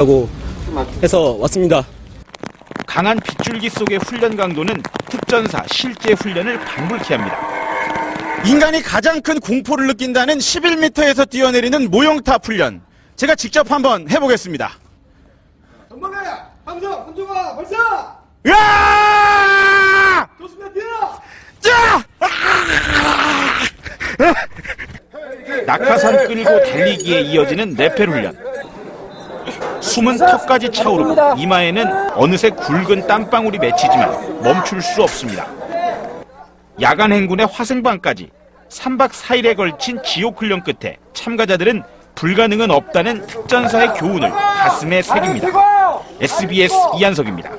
하고 해서 왔습니다. 강한 빗줄기 속의 훈련 강도는 특전사 실제 훈련을 방불케 합니다. 인간이 가장 큰 공포를 느낀다는 11m에서 뛰어내리는 모형탑 훈련. 제가 직접 한번 해보겠습니다. 전방에 함성 군중아 발사 으아! 좋습니다 뛰어 자! 낙하산 끌고 달리기에 이어지는 레펠 훈련. 숨은 턱까지 차오르고 이마에는 어느새 굵은 땀방울이 맺히지만 멈출 수 없습니다. 야간 행군의 화생방까지 3박 4일에 걸친 지옥 훈련 끝에 참가자들은 불가능은 없다는 특전사의 교훈을 가슴에 새깁니다. SBS 이한석입니다.